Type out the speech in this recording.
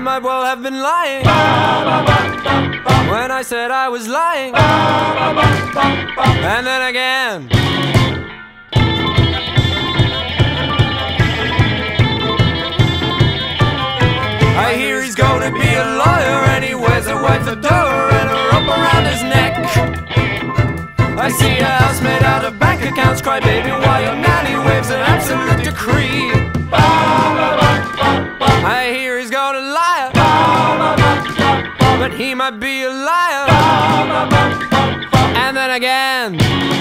might well have been lying when I said I was lying. And then again. I hear he's gonna be a lawyer and he wears a white fedora and a rope around his neck. I see a house made out of bank accounts, cry baby while your nanny waves an absolute decree. I hear he's gonna lie, he might be a liar. And then again.